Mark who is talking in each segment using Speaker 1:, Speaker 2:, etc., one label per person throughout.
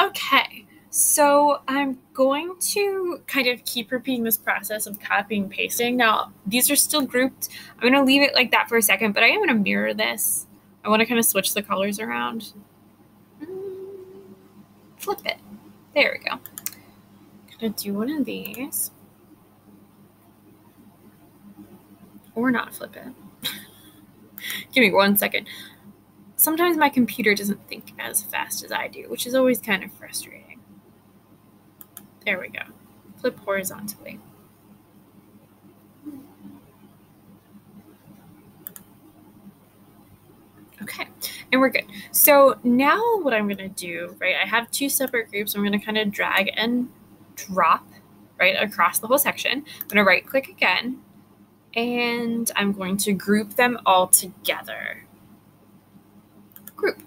Speaker 1: Okay, so I'm going to kind of keep repeating this process of copying and pasting. Now, these are still grouped. I'm going to leave it like that for a second, but I am going to mirror this. I want to kind of switch the colors around. Mm, flip it. There we go. Gonna do one of these. Or not flip it. Give me one second sometimes my computer doesn't think as fast as I do, which is always kind of frustrating. There we go. Flip horizontally. Okay, and we're good. So now what I'm going to do, right, I have two separate groups. I'm going to kind of drag and drop, right, across the whole section. I'm going to right click again, and I'm going to group them all together group.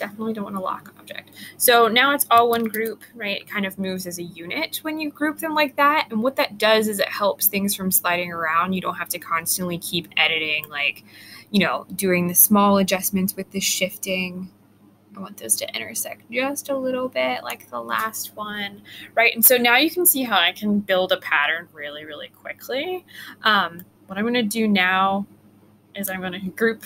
Speaker 1: Definitely don't want to lock object. So now it's all one group, right? It kind of moves as a unit when you group them like that. And what that does is it helps things from sliding around. You don't have to constantly keep editing, like, you know, doing the small adjustments with the shifting. I want those to intersect just a little bit like the last one, right? And so now you can see how I can build a pattern really, really quickly. Um, what I'm going to do now is I'm going to group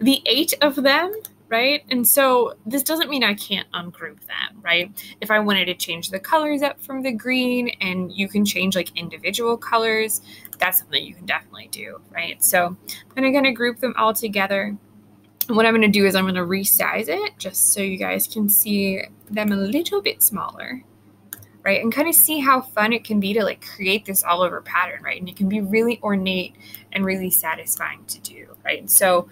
Speaker 1: the eight of them, right? And so this doesn't mean I can't ungroup them, right? If I wanted to change the colors up from the green and you can change like individual colors, that's something you can definitely do, right? So I'm going to group them all together. And what I'm to do is I'm to resize it just so you guys can see them a little bit smaller right? And kind of see how fun it can be to like create this all over pattern, right? And it can be really ornate and really satisfying to do, right? So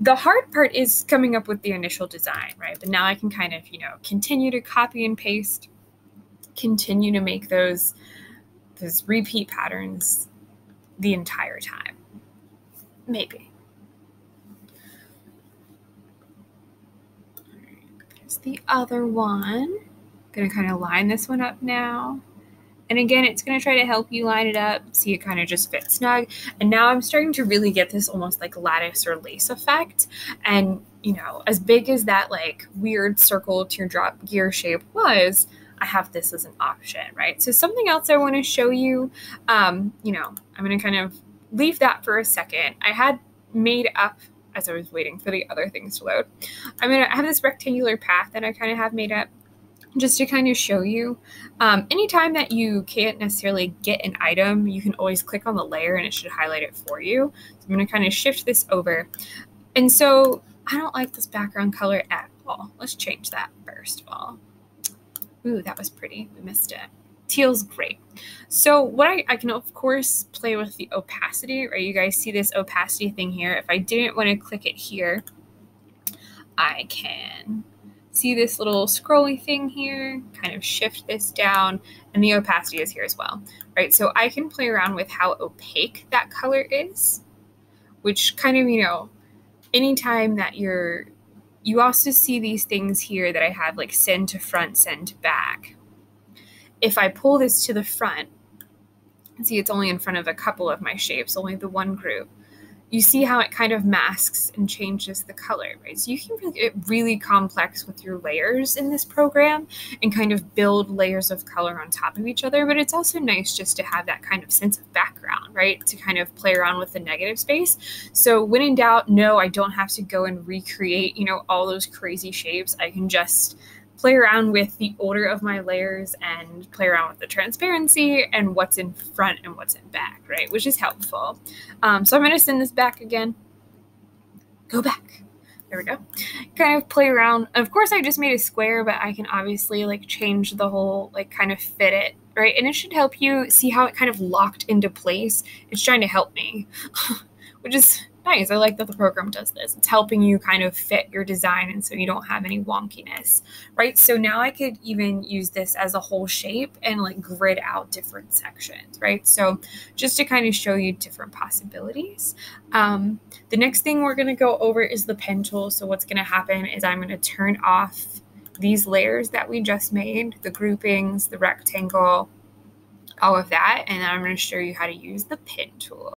Speaker 1: the hard part is coming up with the initial design, right? But now I can kind of, you know, continue to copy and paste, continue to make those those repeat patterns the entire time. Maybe. There's the other one. I'm Gonna kind of line this one up now. And again, it's going to try to help you line it up, see it kind of just fit snug. And now I'm starting to really get this almost like lattice or lace effect. And, you know, as big as that like weird circle teardrop gear shape was, I have this as an option, right? So something else I want to show you, um, you know, I'm going to kind of leave that for a second. I had made up as I was waiting for the other things to load. I'm going to have this rectangular path that I kind of have made up just to kind of show you. Um, anytime that you can't necessarily get an item, you can always click on the layer and it should highlight it for you. So I'm going to kind of shift this over. And so I don't like this background color at all. Let's change that first of all. Ooh, that was pretty. We missed it. Teal's great. So what I, I can of course play with the opacity, right? You guys see this opacity thing here. If I didn't want to click it here, I can see this little scrolly thing here, kind of shift this down, and the opacity is here as well, right? So I can play around with how opaque that color is, which kind of, you know, anytime that you're, you also see these things here that I have like send to front, send to back. If I pull this to the front, see it's only in front of a couple of my shapes, only the one group you see how it kind of masks and changes the color, right? So you can really get really complex with your layers in this program and kind of build layers of color on top of each other. But it's also nice just to have that kind of sense of background, right? To kind of play around with the negative space. So when in doubt, no, I don't have to go and recreate, you know, all those crazy shapes. I can just play around with the order of my layers and play around with the transparency and what's in front and what's in back, right? Which is helpful. Um, so I'm going to send this back again. Go back. There we go. Kind of play around. Of course, I just made a square, but I can obviously like change the whole, like kind of fit it, right? And it should help you see how it kind of locked into place. It's trying to help me, which is nice. I like that the program does this. It's helping you kind of fit your design and so you don't have any wonkiness, right? So now I could even use this as a whole shape and like grid out different sections, right? So just to kind of show you different possibilities. Um, the next thing we're going to go over is the pen tool. So what's going to happen is I'm going to turn off these layers that we just made, the groupings, the rectangle, all of that. And then I'm going to show you how to use the pen tool.